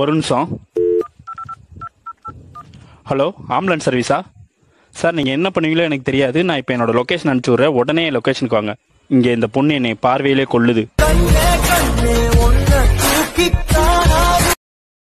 ஒரு நிமிஷம். Hello ambulance சர்வீஸா sir நீங்கள் என்ன பண்ணுவீங்களோ எனக்கு தெரியாது. நான் இப்போ என்னோட லொக்கேஷன் அனுப்பிச்சி விட்றேன். உடனே லொக்கேஷனுக்கு வாங்க. இங்கே இந்த பொண்ணு என்னை பார்வையிலே கொள்ளுது